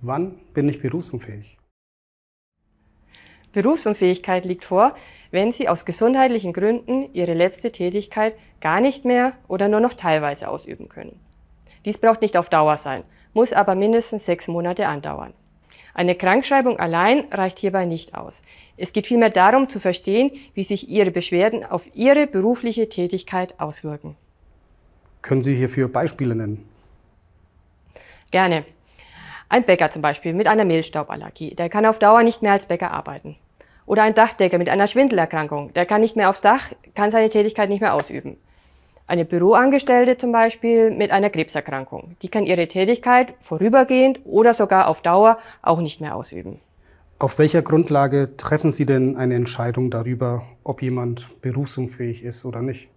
Wann bin ich berufsunfähig? Berufsunfähigkeit liegt vor, wenn Sie aus gesundheitlichen Gründen Ihre letzte Tätigkeit gar nicht mehr oder nur noch teilweise ausüben können. Dies braucht nicht auf Dauer sein, muss aber mindestens sechs Monate andauern. Eine Krankschreibung allein reicht hierbei nicht aus. Es geht vielmehr darum zu verstehen, wie sich Ihre Beschwerden auf Ihre berufliche Tätigkeit auswirken. Können Sie hierfür Beispiele nennen? Gerne. Ein Bäcker zum Beispiel mit einer Mehlstauballergie, der kann auf Dauer nicht mehr als Bäcker arbeiten. Oder ein Dachdecker mit einer Schwindelerkrankung, der kann nicht mehr aufs Dach, kann seine Tätigkeit nicht mehr ausüben. Eine Büroangestellte zum Beispiel mit einer Krebserkrankung, die kann ihre Tätigkeit vorübergehend oder sogar auf Dauer auch nicht mehr ausüben. Auf welcher Grundlage treffen Sie denn eine Entscheidung darüber, ob jemand berufsunfähig ist oder nicht?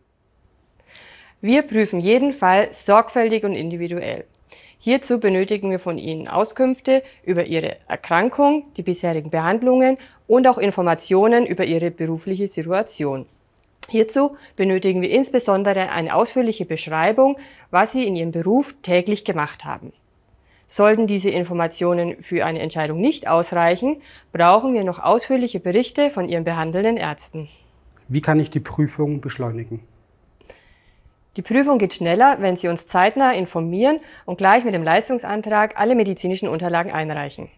Wir prüfen jeden Fall sorgfältig und individuell. Hierzu benötigen wir von Ihnen Auskünfte über Ihre Erkrankung, die bisherigen Behandlungen und auch Informationen über Ihre berufliche Situation. Hierzu benötigen wir insbesondere eine ausführliche Beschreibung, was Sie in Ihrem Beruf täglich gemacht haben. Sollten diese Informationen für eine Entscheidung nicht ausreichen, brauchen wir noch ausführliche Berichte von Ihren behandelnden Ärzten. Wie kann ich die Prüfung beschleunigen? Die Prüfung geht schneller, wenn Sie uns zeitnah informieren und gleich mit dem Leistungsantrag alle medizinischen Unterlagen einreichen.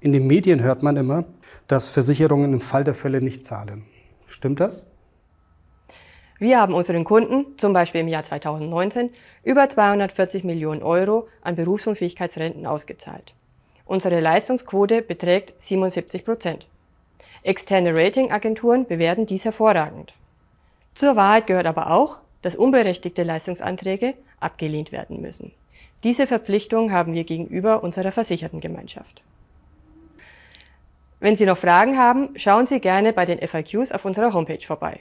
In den Medien hört man immer, dass Versicherungen im Fall der Fälle nicht zahlen. Stimmt das? Wir haben unseren Kunden, zum Beispiel im Jahr 2019, über 240 Millionen Euro an Berufsunfähigkeitsrenten ausgezahlt. Unsere Leistungsquote beträgt 77 Prozent. Externe Ratingagenturen bewerten dies hervorragend. Zur Wahrheit gehört aber auch, dass unberechtigte Leistungsanträge abgelehnt werden müssen. Diese Verpflichtung haben wir gegenüber unserer Versichertengemeinschaft. Wenn Sie noch Fragen haben, schauen Sie gerne bei den FAQs auf unserer Homepage vorbei.